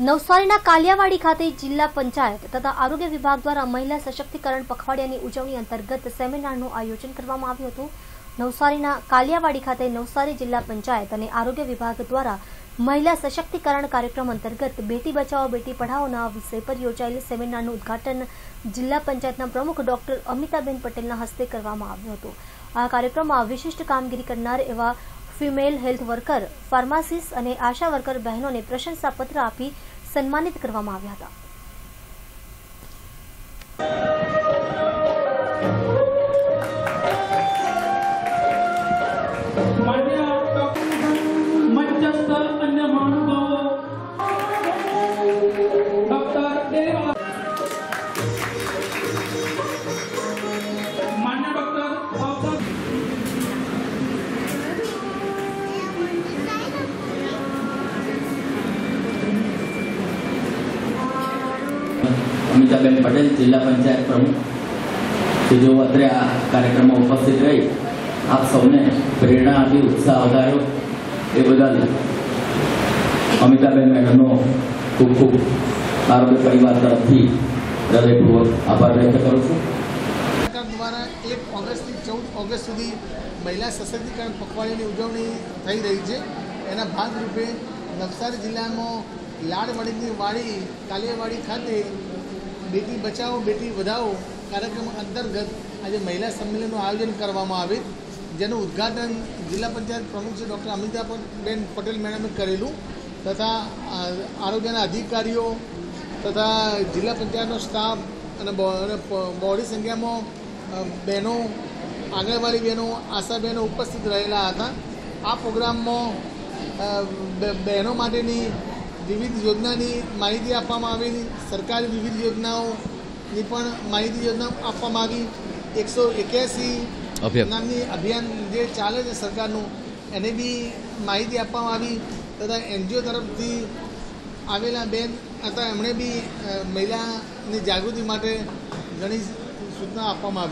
નવસારીના કાલિયાવાડી ખાતે જિલ્લા પંચાયત તથા આરોગ્ય વિભાગ દ્વારા મહિલા સશક્તિકરણ પખવાડિયાની ઉજવણી અંતર્ગત સેમિનારનું આયોજન કરવામાં આવ્યું હતું. નવસારીના કાલિયાવાડી ખાતે નવસારી જિલ્લા પંચાયત અને આરોગ્ય વિભાગ દ્વારા મહિલા સશક્તિકરણ કાર્યક્રમ અંતર્ગત બેટી બચાવો, બેટી પઢાઓના વિષય પર યોજાયેલ સેમિનારનું ઉદ્ઘાટન જિલ્લા પંચાયતના પ્રમુખ ડોક્ટર અમિતાબેન પટેલના હસ્તે કરવામાં આવ્યું હતું. આ કાર્યક્રમમાં વિશિષ્ટ કામગીરી કરનાર એવા ફિમેલ હેલ્થ વર્કર, ફાર્માસિસ્ટ અને આશા વર્કર બહેનોને પ્રશંસાપત્ર આપી સન્માનિત કરવામાં આવ્યા હતા. માન્ય મંચસ્થ અમિતાબેન પટેલ જિલ્લા પંચાયત પ્રમુખ કે જેઓ અત્રે આ કાર્યક્રમમાં ઉપસ્થિત રહી આપ સૌને પ્રેરણા આપી ઉત્સાહ વધાર્યો એ બદલ અમિતાબેન મેડમનો ખૂબ ખૂબ આરોગ્ય પરિવાર તરફથી હૃદયપૂર્વક આભાર વ્યક્ત કરું છું દ્વારા એક ઓગસ્ટથી ચૌદ ઓગસ્ટ સુધી મહિલા સશક્તિકરણ પખવાડિયાની ઉજવણી થઈ રહી છે. એના ભાગરૂપે નવસારી જિલ્લામાં લાડવાડીની વાડી, કાલિયાવાડી ખાતે બેટી બચાવો, બેટી વધાવો કાર્યક્રમ અંતર્ગત આજે મહિલા સંમેલનનું આયોજન કરવામાં આવે. જેનું ઉદ્ઘાટન જિલ્લા પંચાયત પ્રમુખ શ્રી ડૉક્ટર અમિતાબેન પટેલ મેડમે કરેલું તથા આરોગ્યના અધિકારીઓ તથા જિલ્લા પંચાયતનો સ્ટાફ અને બહોળી સંખ્યામાં બહેનો, આંગણવાડી બહેનો, આશા બહેનો ઉપસ્થિત રહેલા હતા. આ પ્રોગ્રામમાં બહેનો માટેની વિવિધ યોજનાની માહિતી આપવામાં આવેલી સરકારી વિવિધ યોજનાઓની પણ માહિતી યોજના આપવામાં આવી. એકસો એક્યાસી નામની અભિયાન જે ચાલે છે સરકારનું એને બી માહિતી આપવામાં આવી તથા એનજીઓ તરફથી આવેલા બેન હતા એમણે બી મહિલાની જાગૃતિ માટે ઘણી સૂચના આપવામાં આવી.